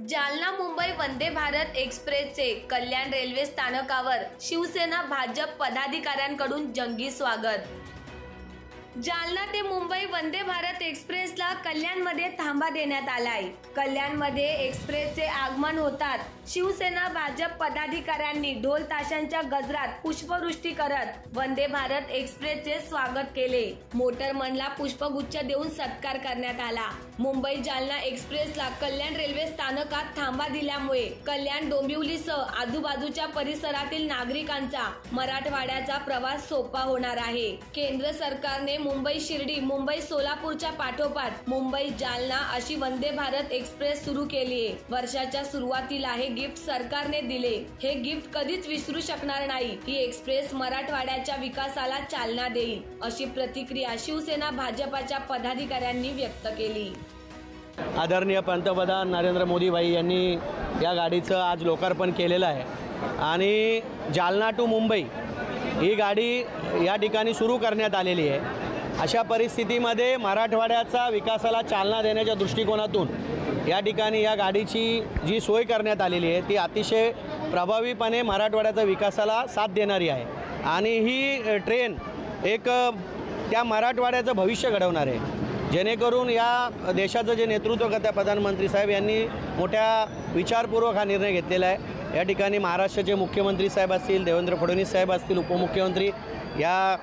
जालना मुंबई वंदे भारत एक्सप्रेसचे कल्याण रेल्वे स्थानकावर शिवसेना भाजप पदाधिकाऱ्यांकडून जंगी स्वागत. जालना ते मुंबई वंदे भारत एक्सप्रेसला कल्याणमध्ये थांबा देण्यात आलाय. कल्याणमध्ये एक्सप्रेसचे आगमन होतात. शिवसेना भाजप पदाधिकाऱ्यांनी ढोल ताशांच्या गजरात पुष्पवृष्टी करत वंदे भारत एक्सप्रेसचे स्वागत केले. मोटरमनला पुष्पगुच्छ देऊन सत्कार करण्यात आला. मुंबई जालना एक्सप्रेसला कल्याण रेल्वे स्थानकात थांबा दिल्यामुळे कल्याण डोंबिवलीसह आजूबाजूच्या परिसरातील नागरिकांचा मराठवाड्याचा प्रवास सोपा होणार आहे. केंद्र सरकारने मुंबई शिर्डी मुंबई सोलापूरच्या पाठोपाठ मुंबई जालना अशी वंदे भारत एक्सप्रेस सुरू केली आहे. वर्षाच्या सुरुवातीला हे गिफ्ट सरकारने दिले. हे गिफ्ट कधीच विसरू शकणार नाही. ही एक्सप्रेस मराठवाड्याच्या विकासाला चालना देईल अशी प्रतिक्रिया शिवसेना भाजपाच्या पदाधिकाऱ्यांनी व्यक्त केली. आदरणीय पंतप्रधान नरेंद्र मोदी भाई यांनी या गाडीचं आज लोकार्पण केलेलं आहे. आणि जालना टू मुंबई ही गाडी या ठिकाणी सुरू करण्यात आलेली आहे. अशा परिस्थितीमध्ये मराठवाड्याचा विकासाला चालना देण्याच्या दृष्टिकोनातून या ठिकाणी या गाडीची जी सोय करण्यात आलेली आहे ती अतिशय प्रभावीपणे मराठवाड्याच्या विकासाला साथ देणारी आहे. आणि ही ट्रेन एक त्या मराठवाड्याचं भविष्य घडवणार आहे. जेणेकरून या देशाचं जे नेतृत्व करत्या प्रधानमंत्री साहेब यांनी मोठ्या विचारपूर्वक हा निर्णय घेतलेला आहे. या ठिकाणी महाराष्ट्राचे मुख्यमंत्री साहेब असतील देवेंद्र फडणवीस साहेब असतील उपमुख्यमंत्री या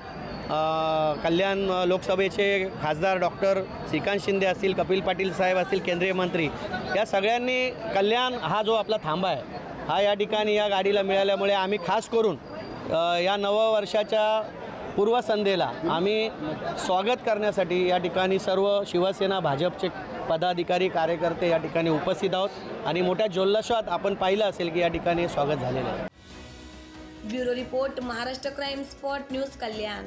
कल्याण लोकसभेचे खासदार डॉक्टर श्रीकांत शिंदे असतील कपिल पाटील साहेब असतील केंद्रीय मंत्री या सगळ्यांनी कल्याण हा जो आपला थांबा आहे हा या ठिकाणी या गाडीला मिळाल्यामुळे आम्ही खास करून या नववर्षाच्या पूर्वसंध्येला आम्ही स्वागत करण्यासाठी या ठिकाणी सर्व शिवसेना भाजपचे पदाधिकारी कार्यकर्ते या ठिकाणी उपस्थित आहोत आणि मोठ्या जल्लोषात आपण पाहिलं असेल की या ठिकाणी स्वागत झालेलं आहे. Bureau report Maharashtra crime spot news Kalyan.